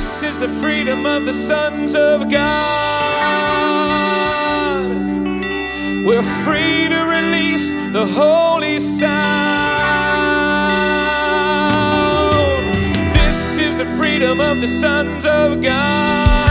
This is the freedom of the sons of God. We're free to release the holy sound. This is the freedom of the sons of God.